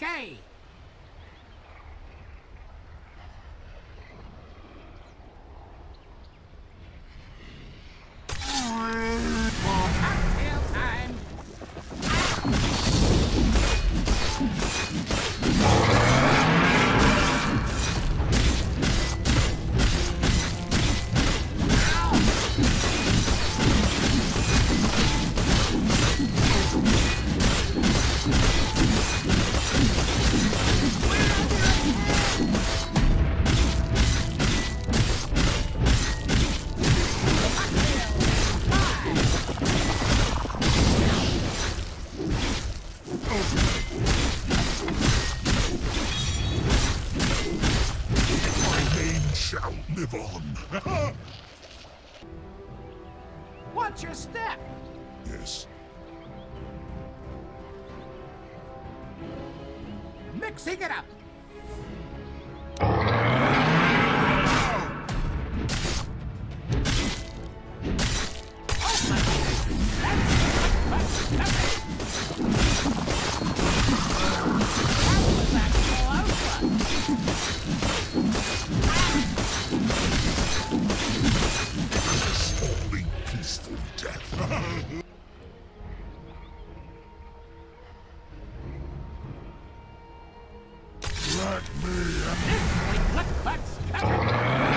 Okay. My name shall live on. Watch your step. yes. Mixing it up. Let me I